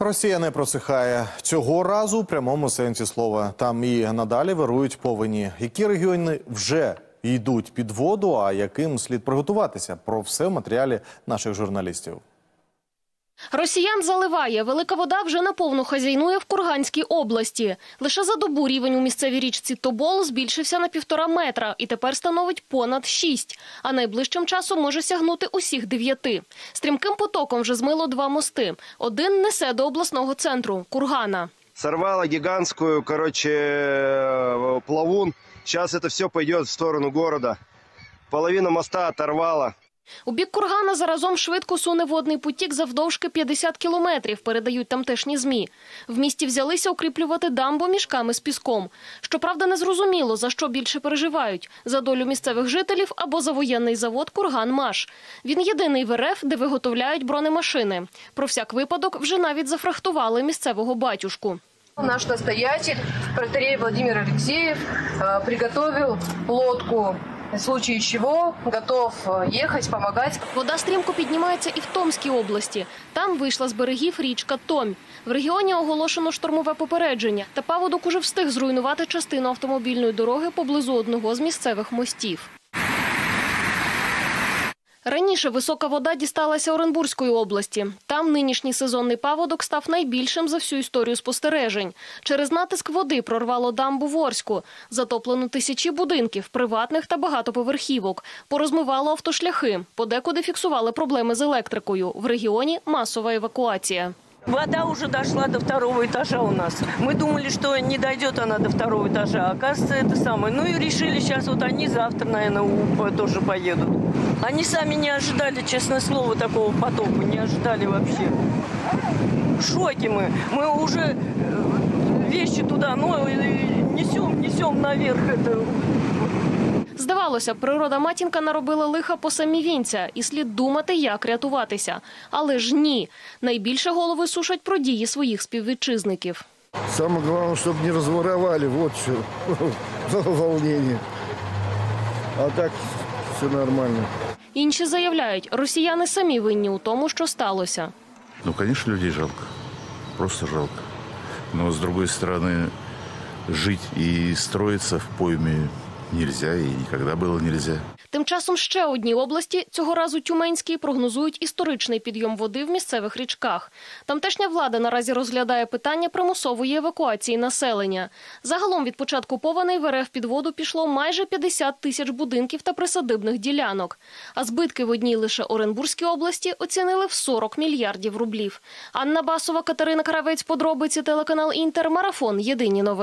Росія не просихає цього разу в прямому сенсі слова. Там і надалі вирують повені. Які регіони вже йдуть під воду, а яким слід приготуватися? Про все в матеріалі наших журналістів. Росіян заливає. Велика вода вже наповну хазяйнує в Курганській області. Лише за добу рівень у місцевій річці Тобол збільшився на півтора метра і тепер становить понад шість. А найближчим часом може сягнути усіх дев'яти. Стрімким потоком вже змило два мости. Один несе до обласного центру – Кургана. сорвала гигантскую, короче, э, плавун. Сейчас это все пойдет в сторону города. Половину моста оторвала. У бік Кургана заразом швидко суне водний потік завдовжки 50 кілометрів, передають тамтешні ЗМІ. В місті взялися укріплювати дамбу мішками з піском. Щоправда, не зрозуміло, за що більше переживають – за долю місцевих жителів або за воєнний завод «Курган-Маш». Він єдиний в РФ, де виготовляють бронемашини. Про всяк випадок вже навіть зафрахтували місцевого батюшку. Наш настоятель, протерей Владимир Алексеев, э, приготовил лодку, в случае чего готов э, ехать, помогать. Вода стрімко піднімається і в Томській області. Там вийшла з берегів річка Томь. В регіоні оголошено штормове попередження. Та паводок уже встиг зруйнувати частину автомобільної дороги поблизу одного з місцевих мостів. Раніше висока вода дісталася Оренбурзької області. Там нинішній сезонний паводок став найбільшим за всю історію спостережень. Через натиск води прорвало дамбу в Орську. Затоплено тисячі будинків, приватних та багатоповерхівок. Порозмивало автошляхи. Подекуди фіксували проблеми з електрикою. В регіоні масова евакуація. Вода уже дошла до второго этажа у нас. Мы думали, что не дойдет она до второго этажа. Оказывается, это самое. Ну и решили сейчас, вот они завтра, наверное, у- тоже поедут. Они сами не ожидали, честное слово, такого потока. Не ожидали вообще. В шоке мы. Мы уже э, вещи туда, ну, и несем, несем наверх это. Здавалося, б, природа матінка наробила лиха по самі вінця, і слід думати, як рятуватися. Але ж ні. Найбільше голови сушать про дії своїх співвітчизників. Самое главное, чтобы не разворовали, вот все, волнение. А так все нормально. Інші заявляють, росіяни самі винні у тому, що сталося. Ну, конечно, людей жалко. Просто жалко. Но, з другої сторони, жити і строїтися в пойме нельзя, и никогда было нельзя. Тим часом ще одні області, цього разу Тюменській, прогнозують історичний підйом води в місцевих річках. Тамтешня влада наразі розглядає питання примусової евакуації населення. Загалом від початку повеней в РФ під воду пішло майже 50 тисяч будинків та присадибних ділянок. А збитки в одній лише Оренбурзькій області оцінили в 40 мільярдів рублів. Анна Басова, Катерина Кравець, подробиці телеканал Інтер, марафон. Єдині новини.